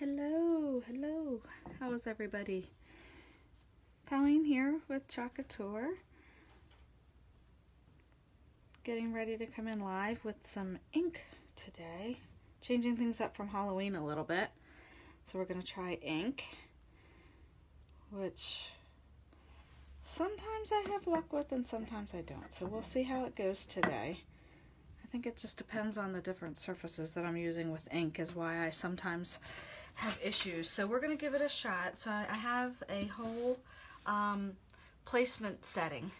Hello, hello. How is everybody? Colleen here with Chalk Couture. Getting ready to come in live with some ink today. Changing things up from Halloween a little bit. So we're going to try ink, which sometimes I have luck with and sometimes I don't. So we'll see how it goes today. I think it just depends on the different surfaces that I'm using with ink is why I sometimes have issues. So we're going to give it a shot. So I have a whole um, placement setting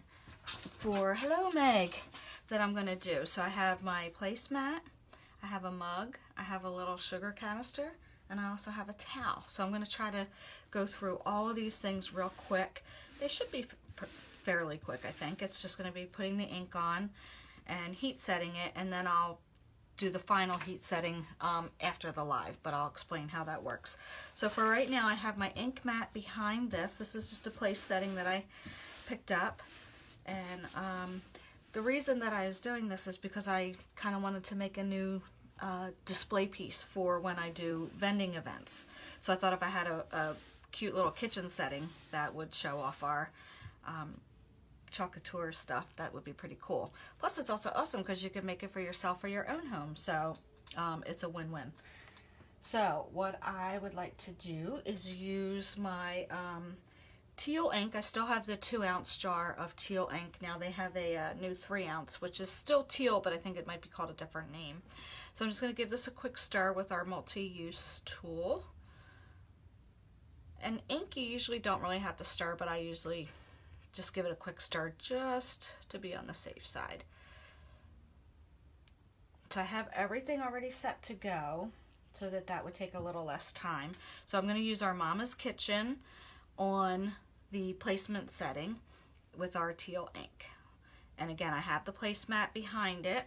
for Hello Meg that I'm going to do. So I have my placemat, I have a mug, I have a little sugar canister, and I also have a towel. So I'm going to try to go through all of these things real quick. They should be fairly quick, I think. It's just going to be putting the ink on and heat setting it, and then I'll do the final heat setting um, after the live, but I'll explain how that works. So for right now, I have my ink mat behind this. This is just a place setting that I picked up. And um, the reason that I was doing this is because I kind of wanted to make a new uh, display piece for when I do vending events. So I thought if I had a, a cute little kitchen setting that would show off our um, Chalk Couture stuff, that would be pretty cool. Plus, it's also awesome because you can make it for yourself or your own home. So um, it's a win-win. So what I would like to do is use my um, teal ink. I still have the two ounce jar of teal ink. Now they have a, uh, new three ounce, which is still teal, but I think it might be called a different name. So I'm just going to give this a quick stir with our multi-use tool. And ink you usually don't really have to stir, but I usually just give it a quick stir just to be on the safe side. So I have everything already set to go so that that would take a little less time. So I'm going to use our Mama's Kitchen on the placement setting with our teal ink. And again, I have the placemat behind it.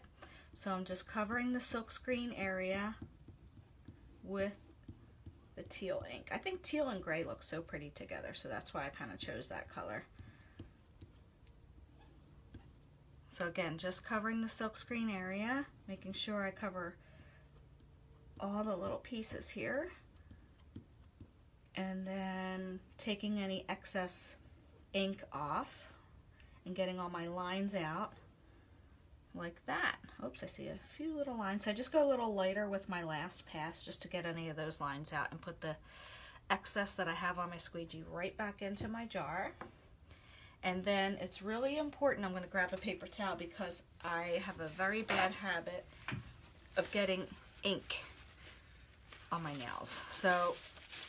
So I'm just covering the silkscreen area with the teal ink. I think teal and gray look so pretty together, so that's why I kind of chose that color. So again, just covering the silkscreen area, making sure I cover all the little pieces here. And then taking any excess ink off and getting all my lines out like that. Oops, I see a few little lines. So I just go a little lighter with my last pass just to get any of those lines out and put the excess that I have on my squeegee right back into my jar. And then it's really important, I'm going to grab a paper towel because I have a very bad habit of getting ink on my nails. So,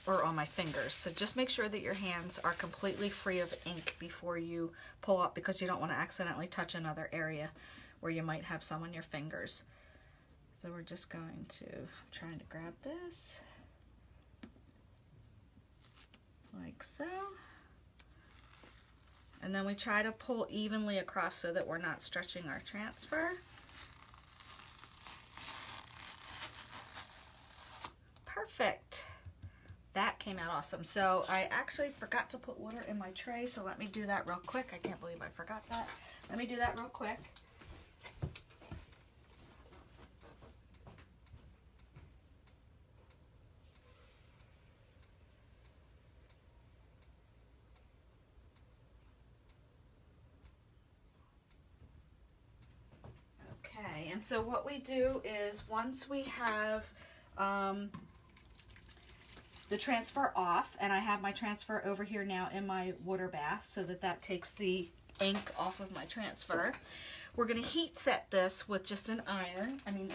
or on my fingers. So just make sure that your hands are completely free of ink before you pull up because you don't want to accidentally touch another area where you might have some on your fingers. So we're just going to, I'm trying to grab this like so. And then we try to pull evenly across so that we're not stretching our transfer. Perfect. That came out awesome. So I actually forgot to put water in my tray, so let me do that real quick. I can't believe I forgot that. Let me do that real quick. So what we do is once we have um, the transfer off, and I have my transfer over here now in my water bath so that that takes the ink off of my transfer. We're going to heat set this with just an iron. I mean,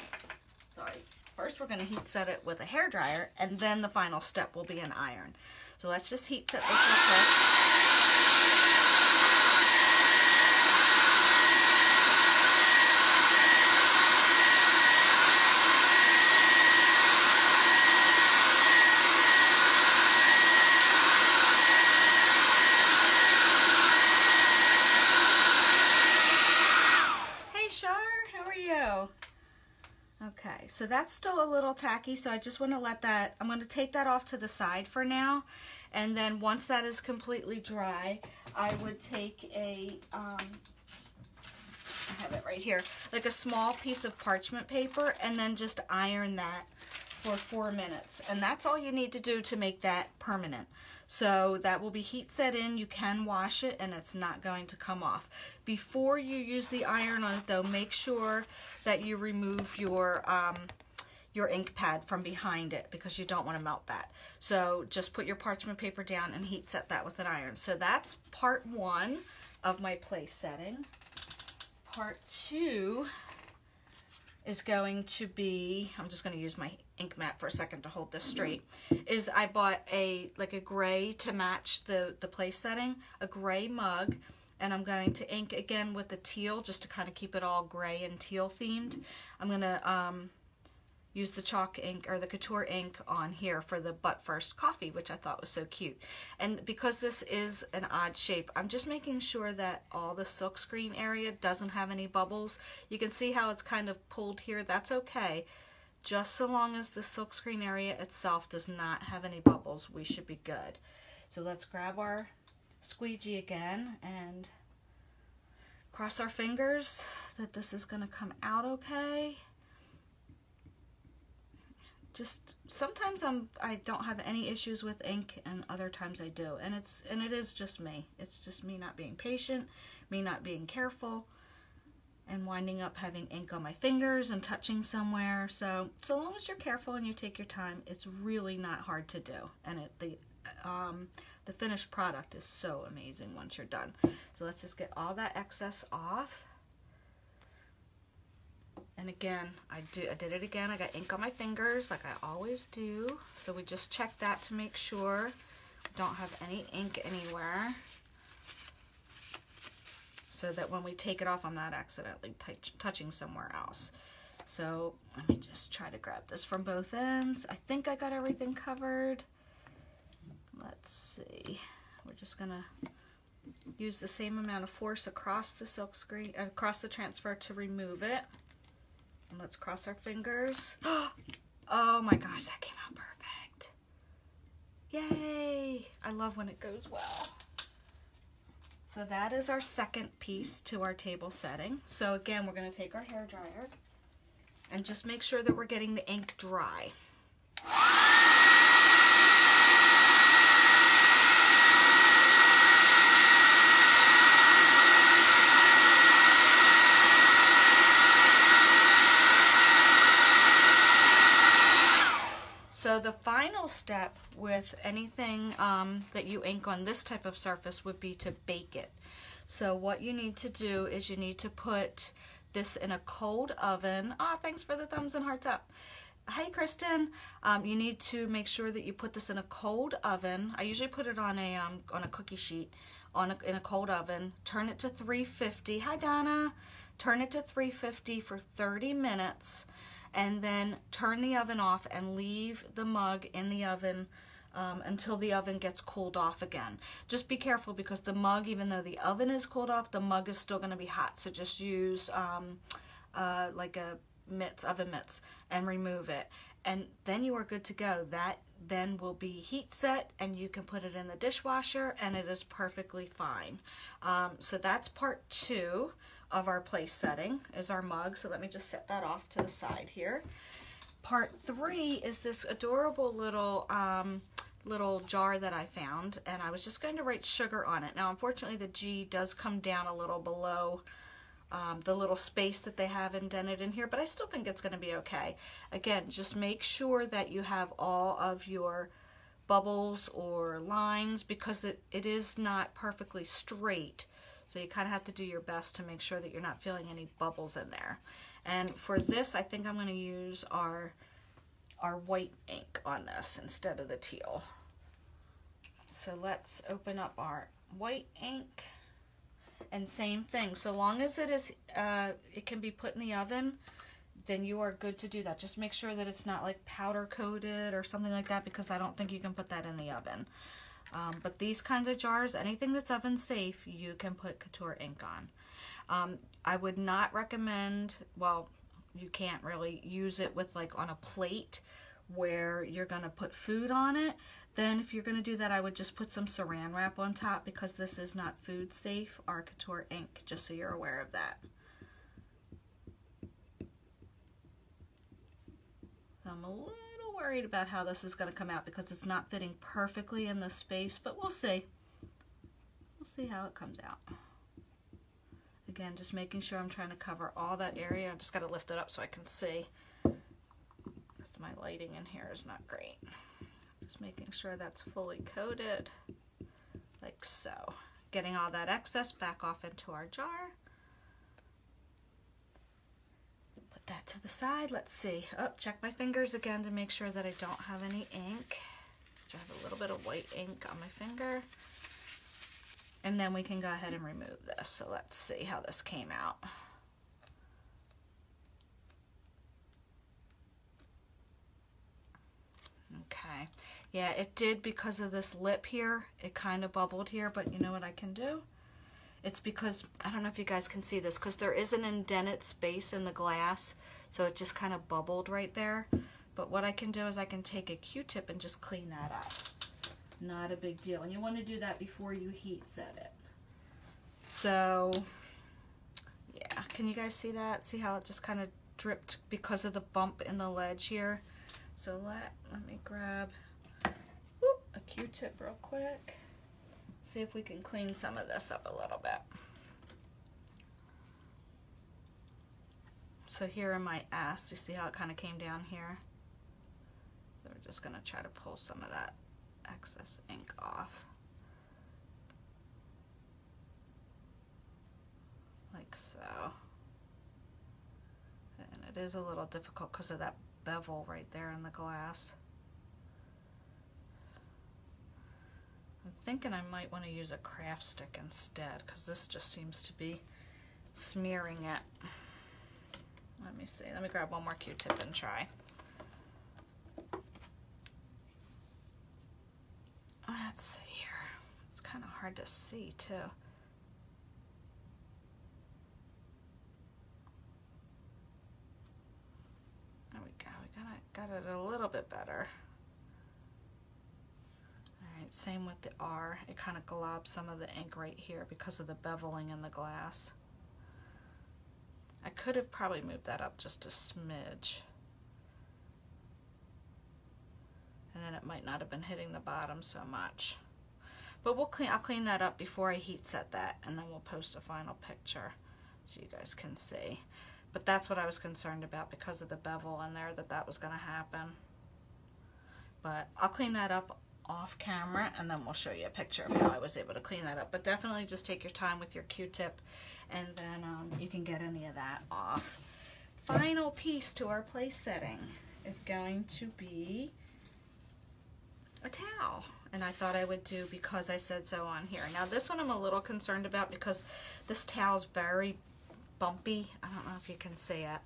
sorry. First, we're going to heat set it with a hair dryer, and then the final step will be an iron. So let's just heat set this real quick. Okay, so that's still a little tacky, so I just want to let that, I'm going to take that off to the side for now, and then once that is completely dry, I would take a, um, I have it right here, like a small piece of parchment paper, and then just iron that for four minutes. And that's all you need to do to make that permanent. So that will be heat set in. You can wash it and it's not going to come off. Before you use the iron on it though, make sure that you remove your um, your ink pad from behind it because you don't want to melt that. So just put your parchment paper down and heat set that with an iron. So that's part one of my place setting. Part two is going to be, I'm just going to use my ink mat for a second to hold this straight, is I bought a like a gray to match the, the place setting, a gray mug, and I'm going to ink again with the teal just to kind of keep it all gray and teal themed. I'm going to um, use the chalk ink or the couture ink on here for the butt first coffee which I thought was so cute. And because this is an odd shape I'm just making sure that all the silkscreen area doesn't have any bubbles. You can see how it's kind of pulled here. That's okay. Just so long as the silkscreen area itself does not have any bubbles we should be good. So let's grab our squeegee again and cross our fingers that this is going to come out okay just sometimes I'm I don't have any issues with ink and other times I do. And it's and it is just me. It's just me not being patient me not being careful and winding up having ink on my fingers and touching somewhere. So so long as you're careful and you take your time it's really not hard to do. And it the um, the finished product is so amazing once you're done. So let's just get all that excess off and again, I do I did it again. I got ink on my fingers like I always do. So we just check that to make sure we don't have any ink anywhere. So that when we take it off, I'm not accidentally touching somewhere else. So let me just try to grab this from both ends. I think I got everything covered. Let's see. We're just gonna use the same amount of force across the silk screen, across the transfer to remove it. And let's cross our fingers. Oh my gosh, that came out perfect. Yay! I love when it goes well. So that is our second piece to our table setting. So again, we're going to take our hair dryer and just make sure that we're getting the ink dry. So the final step with anything um, that you ink on this type of surface would be to bake it. So what you need to do is you need to put this in a cold oven. Ah, oh, thanks for the thumbs and hearts up. Hey, Kristen. Um, you need to make sure that you put this in a cold oven. I usually put it on a um, on a cookie sheet on a, in a cold oven. Turn it to 350. Hi, Donna. Turn it to 350 for 30 minutes and then turn the oven off and leave the mug in the oven um, until the oven gets cooled off again. Just be careful because the mug, even though the oven is cooled off, the mug is still going to be hot. So just use um, uh, like a mitts, oven mitts, and remove it. And then you are good to go. That then will be heat set and you can put it in the dishwasher and it is perfectly fine. Um, so that's part two of our place setting is our mug. So let me just set that off to the side here. Part three is this adorable little um, little jar that I found and I was just going to write sugar on it. Now unfortunately the G does come down a little below um, the little space that they have indented in here, but I still think it's going to be okay. Again, just make sure that you have all of your bubbles or lines because it, it is not perfectly straight. So you kind of have to do your best to make sure that you're not feeling any bubbles in there. And for this, I think I'm going to use our, our white ink on this instead of the teal. So let's open up our white ink. And same thing, so long as it is, uh, it can be put in the oven, then you are good to do that. Just make sure that it's not like powder coated or something like that because I don't think you can put that in the oven. Um, but these kinds of jars, anything that's oven safe, you can put couture ink on. Um, I would not recommend, well, you can't really use it with like on a plate where you're going to put food on it. Then if you're going to do that, I would just put some saran wrap on top because this is not food safe or couture ink, just so you're aware of that. I'm a little worried about how this is going to come out because it's not fitting perfectly in the space, but we'll see. We'll see how it comes out. Again, just making sure I'm trying to cover all that area. I just got to lift it up so I can see because my lighting in here is not great. Just making sure that's fully coated like so. Getting all that excess back off into our jar. Put that to the side. Let's see. Oh, check my fingers again to make sure that I don't have any ink. I have a little bit of white ink on my finger. And then we can go ahead and remove this. So let's see how this came out. Okay. Yeah, it did because of this lip here. It kind of bubbled here, but you know what I can do? It's because, I don't know if you guys can see this, because there is an indented space in the glass, so it just kind of bubbled right there. But what I can do is I can take a Q-tip and just clean that up. Not a big deal. And you want to do that before you heat set it. So, yeah, can you guys see that? See how it just kind of dripped because of the bump in the ledge here? So let, let me grab whoop, a Q-tip real quick. See if we can clean some of this up a little bit. So here in my S, you see how it kind of came down here? So we're just gonna try to pull some of that excess ink off. Like so. And it is a little difficult because of that bevel right there in the glass. I'm thinking I might want to use a craft stick instead because this just seems to be smearing it. Let me see. Let me grab one more Q-tip and try. Let's see here. It's kind of hard to see too. There we go. We got it, got it a little bit better. Alright, same with the R. It kind of globs some of the ink right here because of the beveling in the glass. I could have probably moved that up just a smidge. And then it might not have been hitting the bottom so much. But we'll clean, I'll clean that up before I heat set that and then we'll post a final picture so you guys can see. But that's what I was concerned about because of the bevel in there that that was going to happen. But I'll clean that up off camera and then we'll show you a picture of how I was able to clean that up. But definitely just take your time with your Q-tip and then um, you can get any of that off. Final piece to our place setting is going to be a towel and I thought I would do because I said so on here. Now this one I'm a little concerned about because this towel is very bumpy. I don't know if you can see it.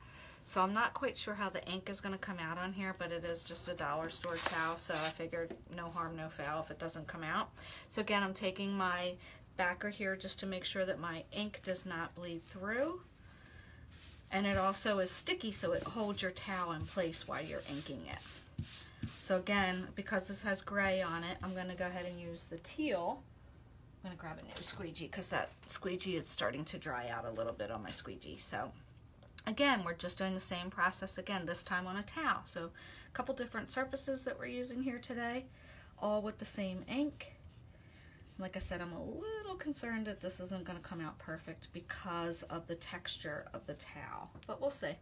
So I'm not quite sure how the ink is going to come out on here, but it is just a dollar store towel, so I figured no harm, no foul if it doesn't come out. So again, I'm taking my backer here just to make sure that my ink does not bleed through. And it also is sticky, so it holds your towel in place while you're inking it. So again, because this has gray on it, I'm going to go ahead and use the teal. I'm going to grab a new squeegee because that squeegee is starting to dry out a little bit on my squeegee. So again, we're just doing the same process again, this time on a towel. So a couple different surfaces that we're using here today, all with the same ink. Like I said, I'm a little concerned that this isn't going to come out perfect because of the texture of the towel, but we'll see.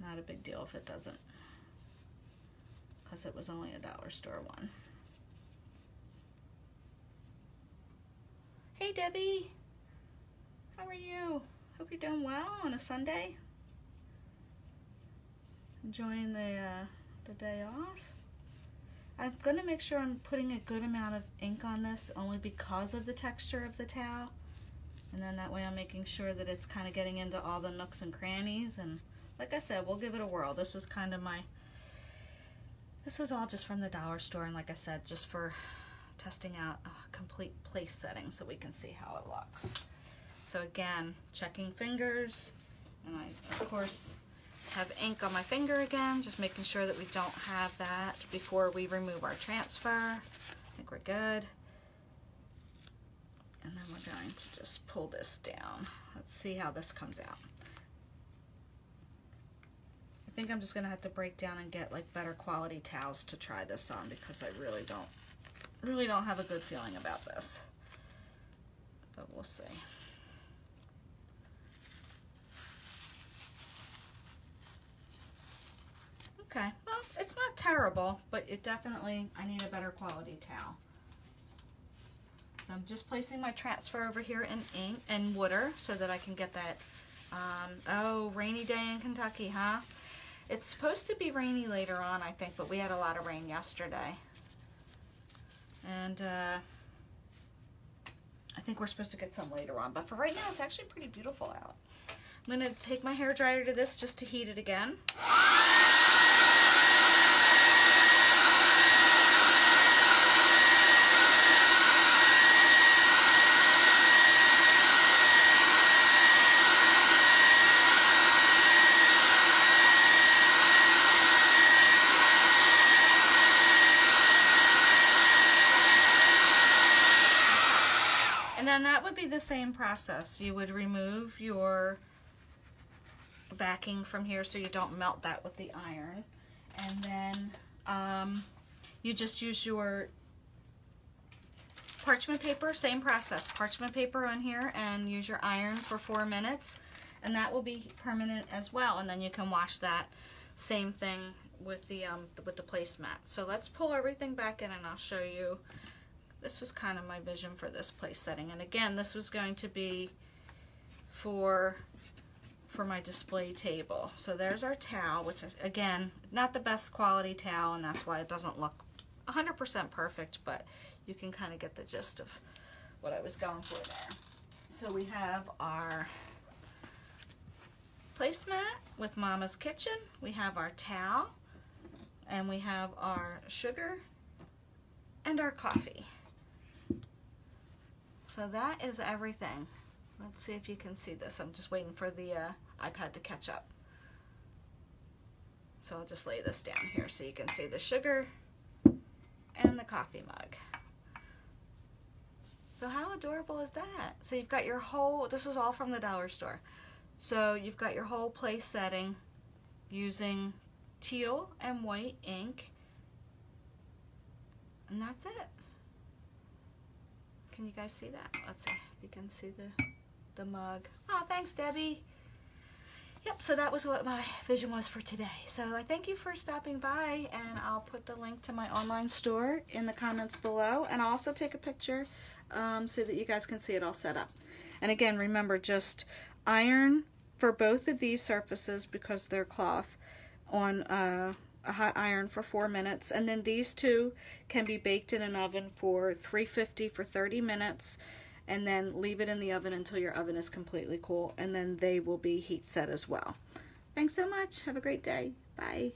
Not a big deal if it doesn't because it was only a dollar store one. Hey Debbie, how are you? Hope you're doing well on a Sunday. Enjoying the uh, the day off. I'm gonna make sure I'm putting a good amount of ink on this only because of the texture of the towel. And then that way I'm making sure that it's kind of getting into all the nooks and crannies. And like I said, we'll give it a whirl. This was kind of my this was all just from the dollar store and like I said, just for testing out a complete place setting so we can see how it looks. So again, checking fingers, and I of course have ink on my finger again, just making sure that we don't have that before we remove our transfer. I think we're good. And then we're going to just pull this down. Let's see how this comes out. I think I'm just gonna have to break down and get like better quality towels to try this on because I really don't really don't have a good feeling about this. But we'll see. Okay, well, it's not terrible, but it definitely, I need a better quality towel. So I'm just placing my transfer over here in ink and water so that I can get that, um, oh, rainy day in Kentucky, huh? It's supposed to be rainy later on, I think, but we had a lot of rain yesterday. And uh, I think we're supposed to get some later on, but for right now, it's actually pretty beautiful out. I'm gonna take my hair dryer to this just to heat it again. And that would be the same process. You would remove your backing from here so you don't melt that with the iron. And then um, you just use your parchment paper, same process, parchment paper on here and use your iron for four minutes and that will be permanent as well. And then you can wash that same thing with the um, with the placemat. So let's pull everything back in and I'll show you this was kind of my vision for this place setting. And again, this was going to be for for my display table. So there's our towel, which is, again, not the best quality towel, and that's why it doesn't look 100% perfect, but you can kind of get the gist of what I was going for there. So we have our placemat with Mama's Kitchen. We have our towel, and we have our sugar and our coffee. So that is everything. Let's see if you can see this. I'm just waiting for the uh, iPad to catch up. So I'll just lay this down here so you can see the sugar and the coffee mug. So how adorable is that? So you've got your whole, this was all from the dollar store. So you've got your whole place setting using teal and white ink. And that's it. Can you guys see that? Let's see if you can see the, the mug. Oh, thanks, Debbie. Yep, so that was what my vision was for today. So I thank you for stopping by, and I'll put the link to my online store in the comments below, and I'll also take a picture um, so that you guys can see it all set up. And again, remember, just iron for both of these surfaces because they're cloth on uh, a hot iron for four minutes and then these two can be baked in an oven for 350 for 30 minutes and then leave it in the oven until your oven is completely cool and then they will be heat set as well. Thanks so much. Have a great day. Bye.